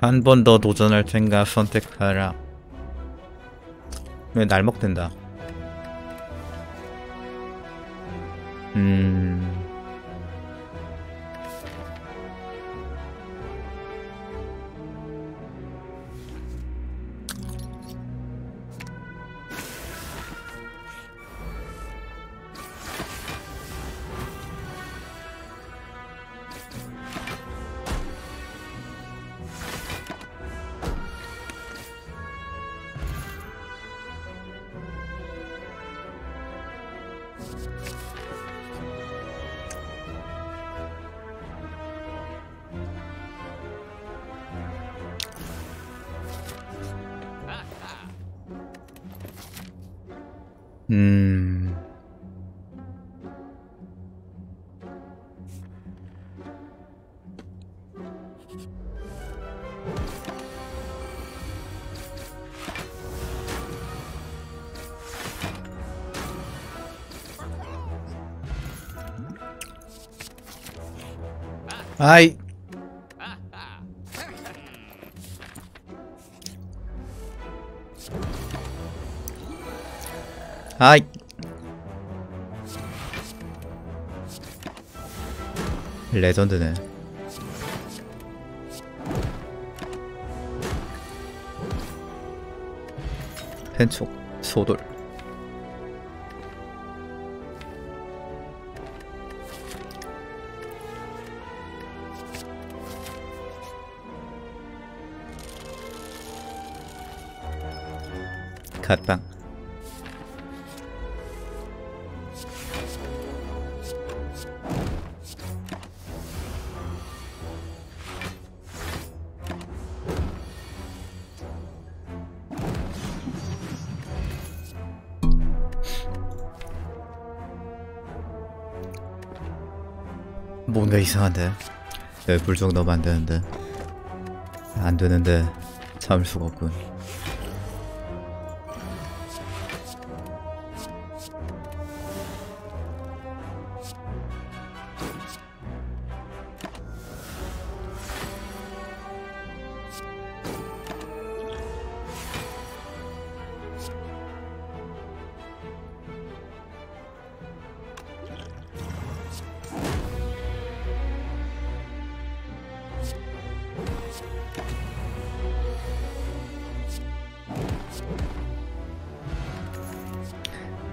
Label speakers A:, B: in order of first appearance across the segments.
A: 한 번 더 도전할 텐가 선택하라. 왜 날 먹된다. 음. 음. 아이. 아이. 레전드네. 펜촉 소돌. 갓빵. 뭔가 이상한데? 왜 불정 넣으면 안 되는데? 안 되는데 참을 수가 없군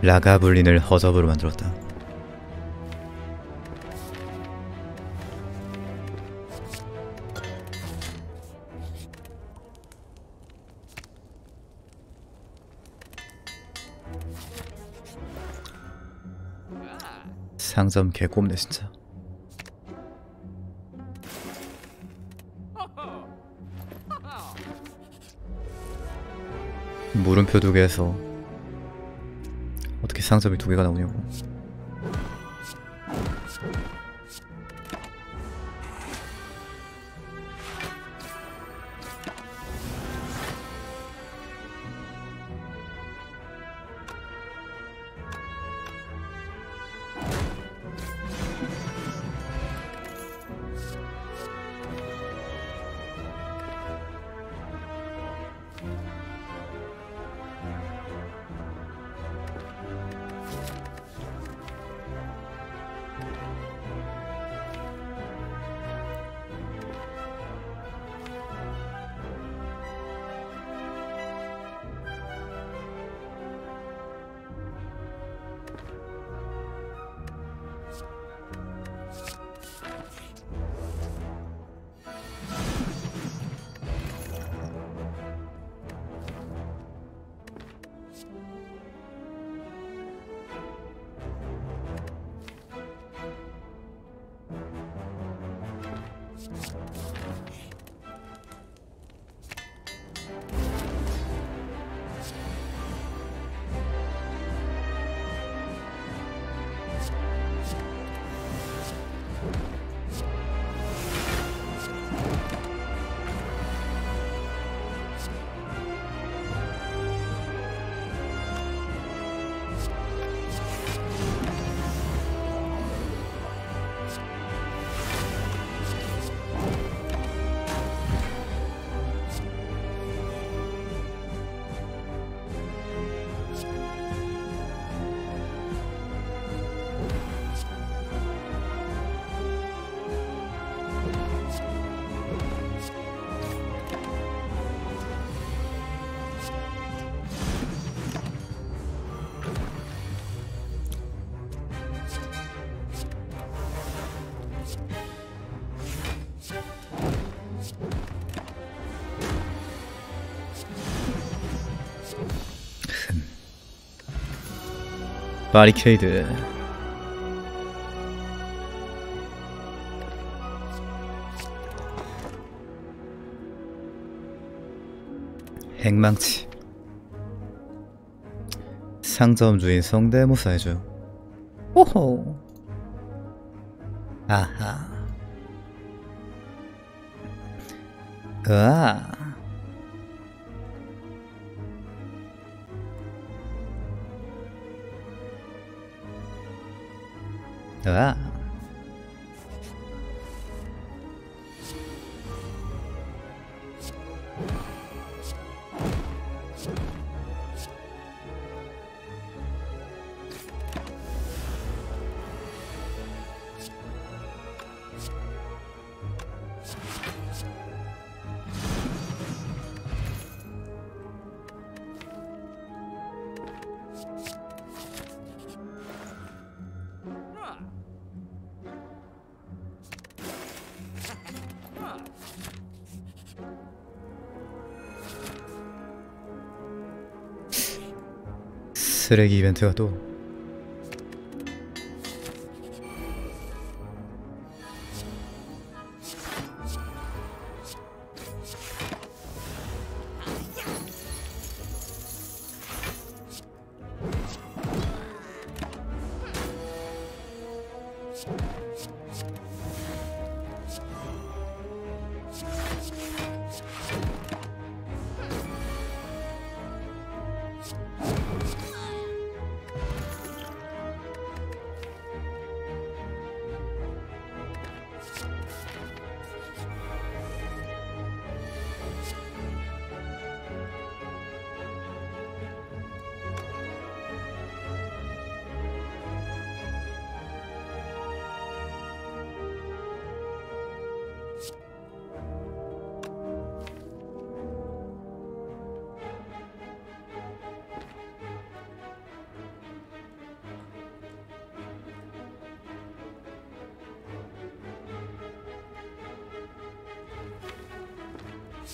A: 라가블린을 허접으로 만들었다. 상점 개꼽네 진짜 물음표 두 개에서 어떻게 상점이 두 개가 나오냐고 바리케이드. 행망치. 상점 주인 성대모사 해줘. 오호. 아하. 으아 으 쓰레기 이벤트가 또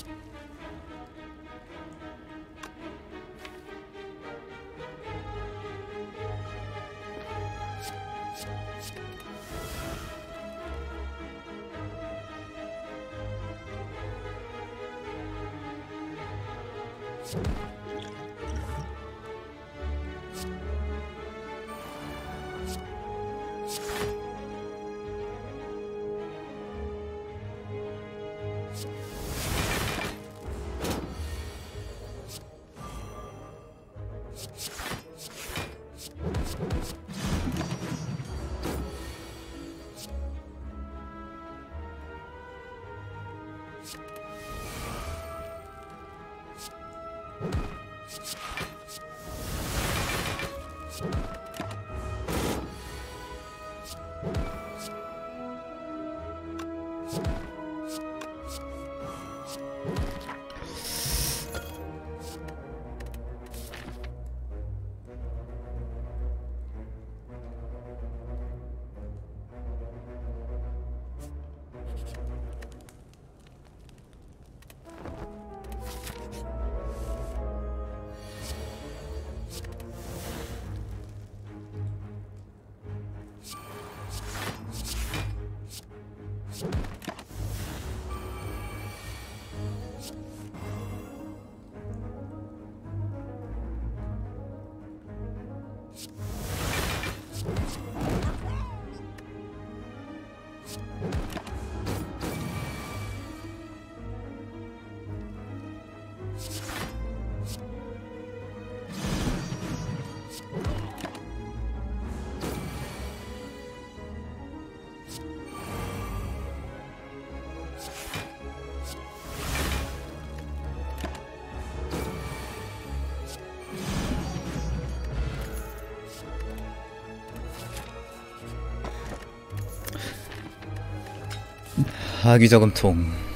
A: you. 하기저금통.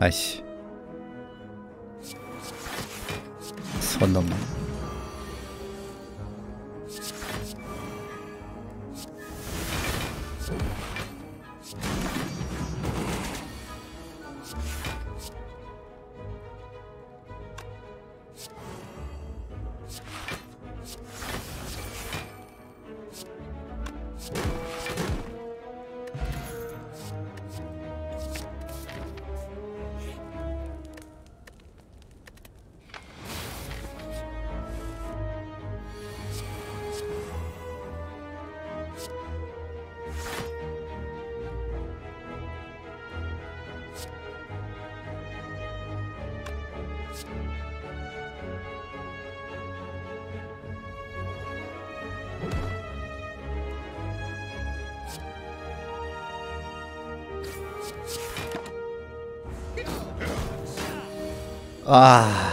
A: 아이씨 아.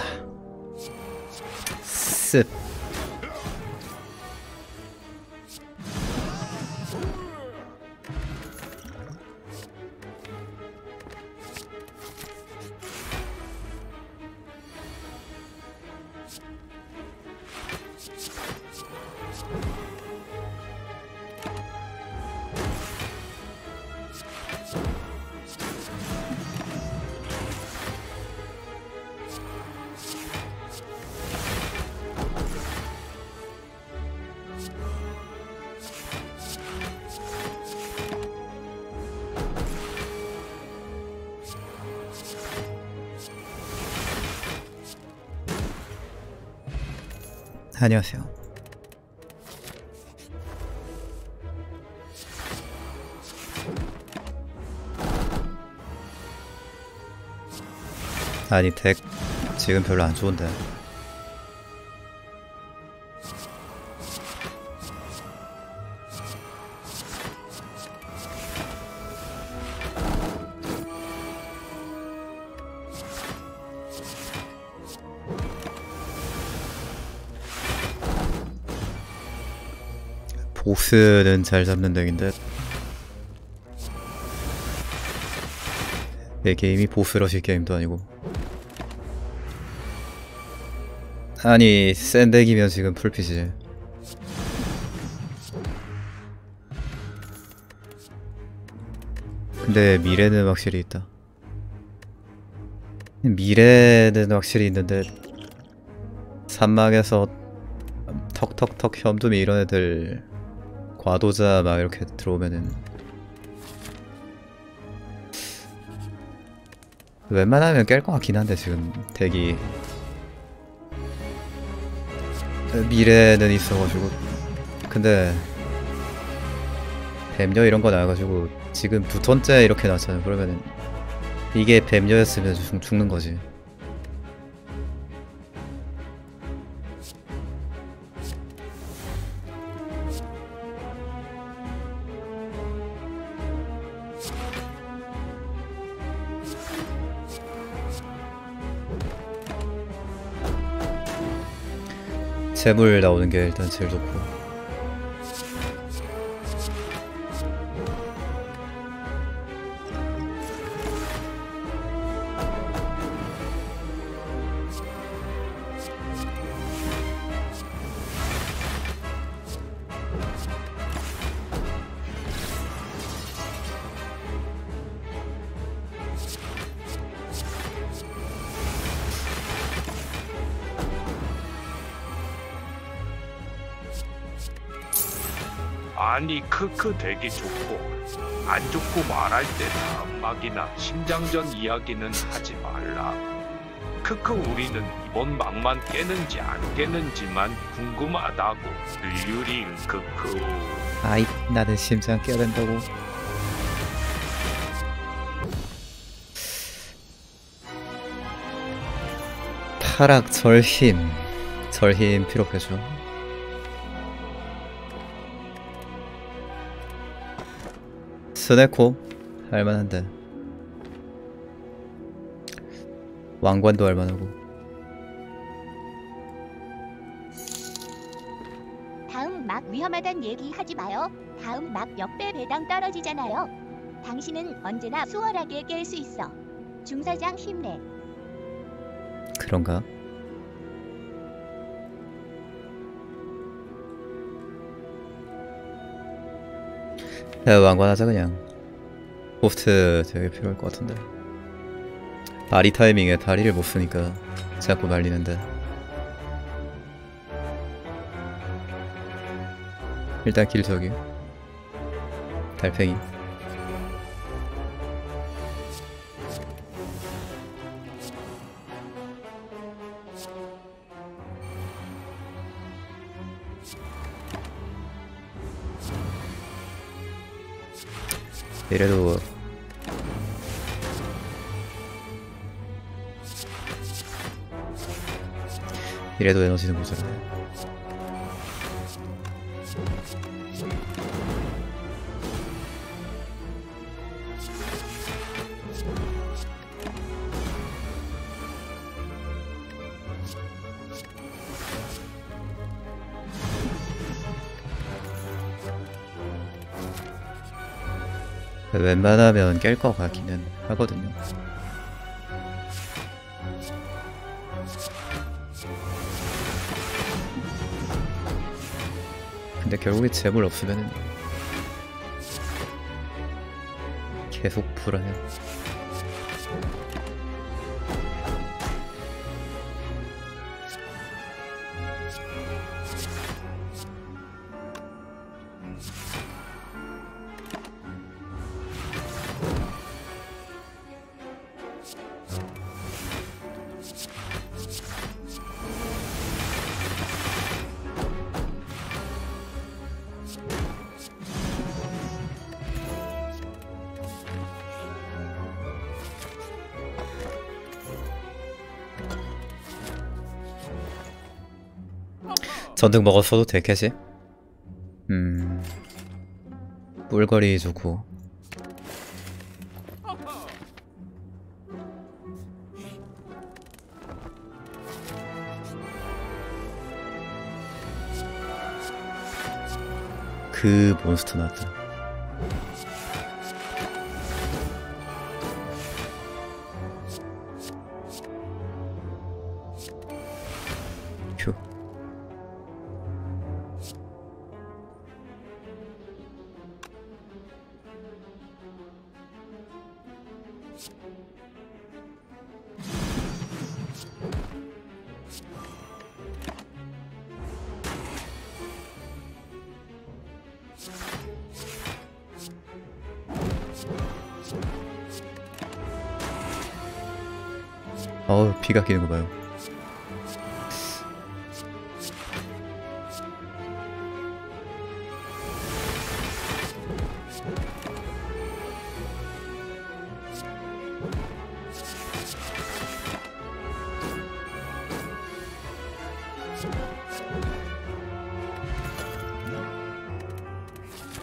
A: 안녕하세요. 아니 덱 지금 별로 안 좋은데 보스는 잘 잡는 덱인데. 내 게임이 보스러시 게임도 아니고. 아니 센 덱이면 지금 풀핏이지 근데 미래는 확실히 있다. 미래는 확실히 있는데 산막에서 턱턱턱 현두미 이런 애들 과도자 막 이렇게 들어오면은 웬만하면 깰 것 같긴 한데 지금 덱이. 미래는 있어가지고. 근데 뱀녀 이런 거 나와가지고 지금 두 턴째 이렇게 나왔잖아요. 그러면은 이게 뱀녀였으면 죽, 죽는 거지 재물 나오는 게 일단 제일 좋고
B: 아니 크크 되게 좋고 안 좋고 말할 때 다음막이나 심장전 이야기는 하지 말라. 크크 우리는 이번 막만 깨는지 안 깨는지만 궁금하다고 류링 크크
A: 아이 나는 심장 깨야 된다고. 타락 절힘 절힘 필요하죠 스네코 할만한데 왕관도 할만하고
C: 다음 막 위험하단 얘기 하지 마요. 다음 막 역배 배당 떨어지잖아요. 당신은 언제나 수월하게 깰 수 있어. 중사장 힘내.
A: 그런가? 야 왕관하자 그냥. 호스트 되게 필요할 것 같은데. 다리 타이밍에 다리를 못 쓰니까 자꾸 말리는데. 일단 길 저기. 달팽이 이래도 이래도 에너지는 모자라네 웬만하면 깰 것 같기는 하거든요. 근데 결국에 재물 없으면은 계속 불안해. 전등 먹었어도 돼 캐시? 음. 뿔거리 주고. 그 몬스터 나왔다 어우 피가 끼는 거 봐요.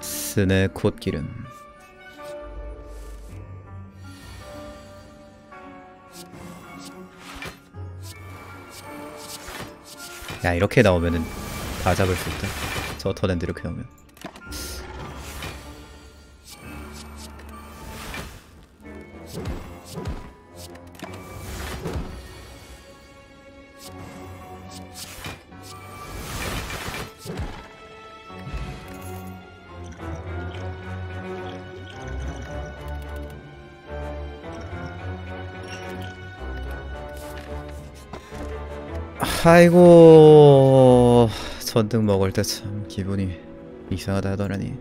A: 스네 콧기름 야 이렇게 나오면은 다 잡을 수 있다. 저 턴엔드 이렇게 나오면 아이고 전등 먹을 때 참 기분이 이상하다 하더라니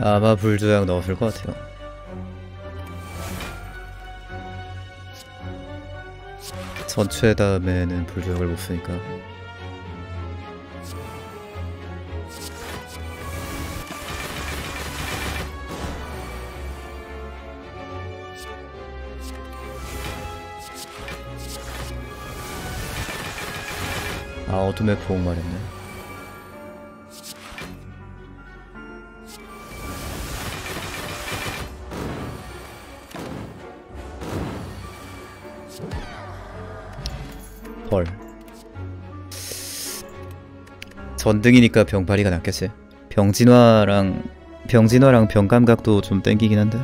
A: 아마 불조약 넣었을 것 같아요. 전체 다음에는 불조약을 못 쓰니까. 아 어둠의 보호 말했네 전등이니까 병파리가 낫겠지 병진화랑 병진화랑 병감각도 좀 땡기긴 한데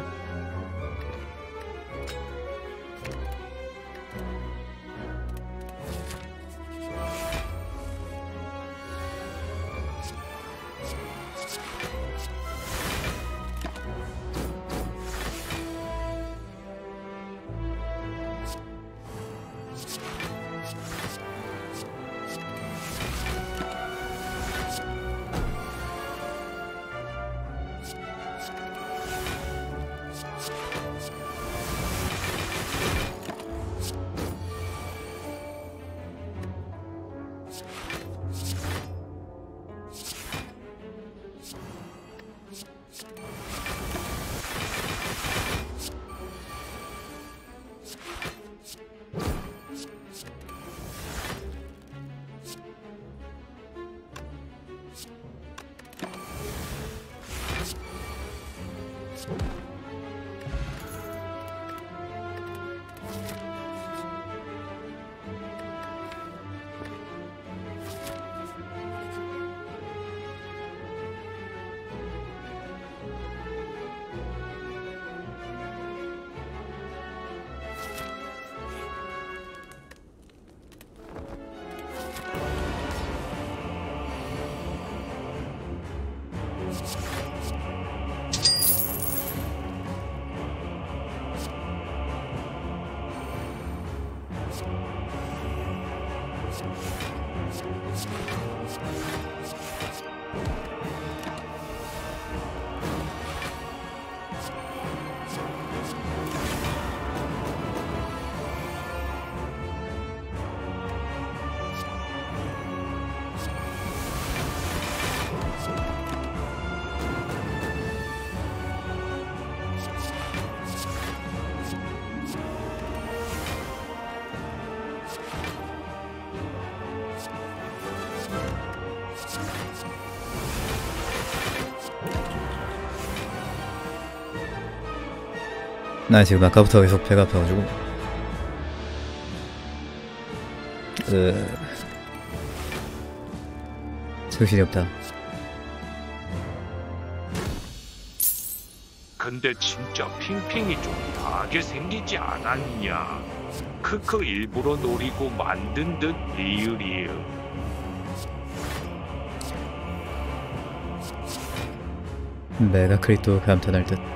A: 나 지금 아까부터 계속 배가 아파가지고 으... 정신이 없다
B: 근데 진짜 핑핑이 좀 과하게 생기지 않았냐? 크크 일부러 노리고 만든 듯 리을이에요.
A: 메가 크리또 감탄할 듯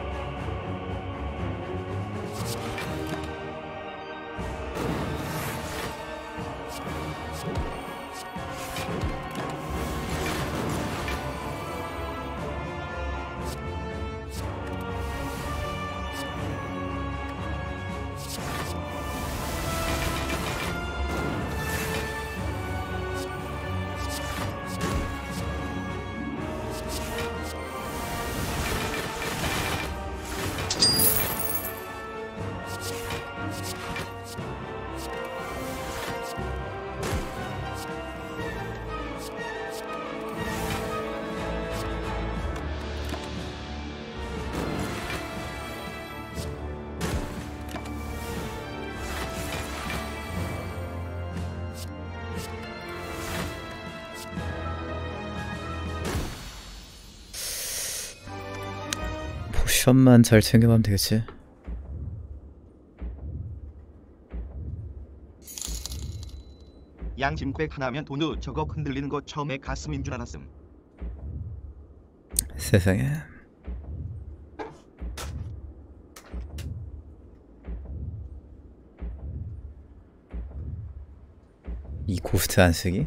A: 포션만 잘 챙겨가면 되겠지
D: 양심백 하나면 돈우 저거 흔들리는 거 처음에 가슴인 줄 알았음.
A: 세상에 이 고스트 안 쓰기?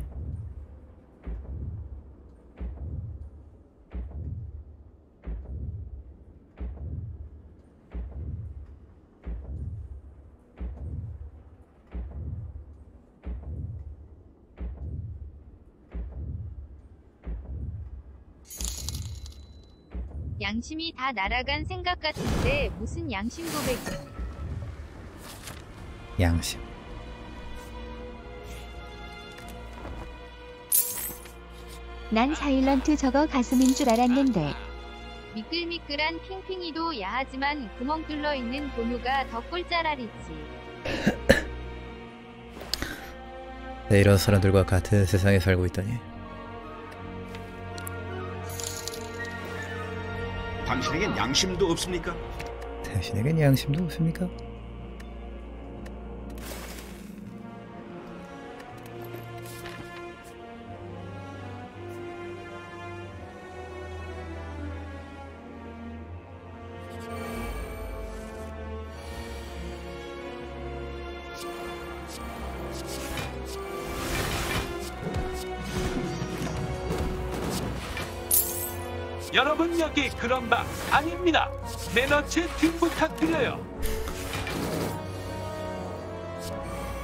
E: 양심이 다 날아간 생각 같은데 무슨 양심 고백이
A: 양심.
C: 난 사일런트 저거 가슴인 줄 알았는데.
E: 미끌미끌한 핑핑이도 야하지만 구멍 뚫려 있는 도누가 더 꼴짜라리지.
A: 내 이런 사람들과 같은 세상에 살고 있다니
D: 당신에겐 양심도 없습니까?
A: 당신에겐 양심도 없습니까?
B: 여러분 여기 그런 방 아닙니다. 매너체 등 부탁드려요.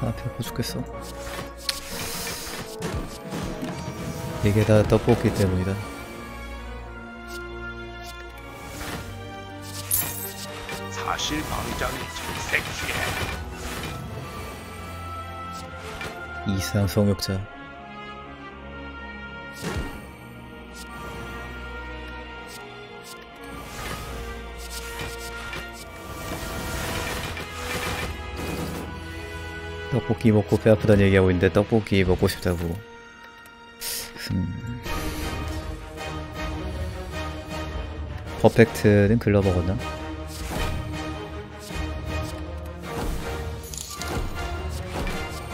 A: 아 배고파 죽겠어 이게 다 떡볶이 때문이다
B: 사실 방장이 참 섹시해.
A: 이상 성욕자 떡볶이 먹고 배 아프다는 얘기하고 있는데 떡볶이 먹고 싶다고 음... 퍼펙트는 글러 먹었나?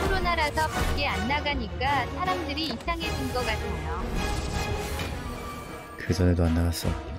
E: 코로나라서 밖에 안 나가니까 사람들이 이상해진 것 같아요.
A: 그 전에도 안 나갔어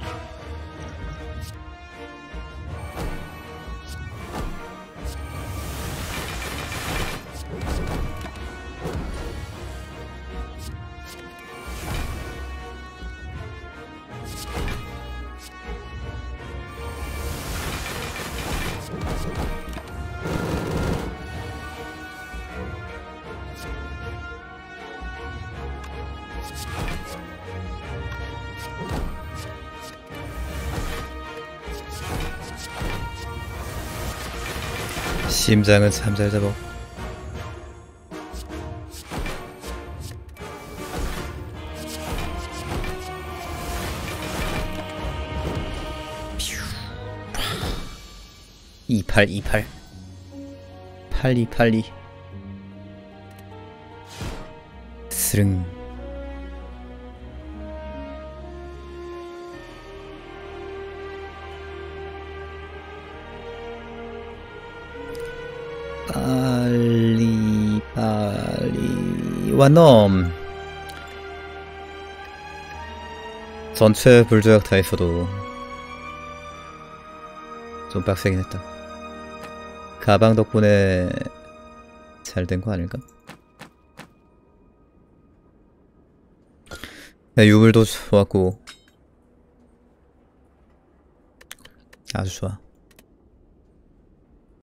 A: 심장은 참 잘 잡아. 이팔 이팔. 팔이 팔이. 스릉 완놈 전체 불조약 다 있어도 좀 빡세긴 했다. 가방 덕분에 잘 된 거 아닐까? 네, 유물도 좋았고. 아주 좋아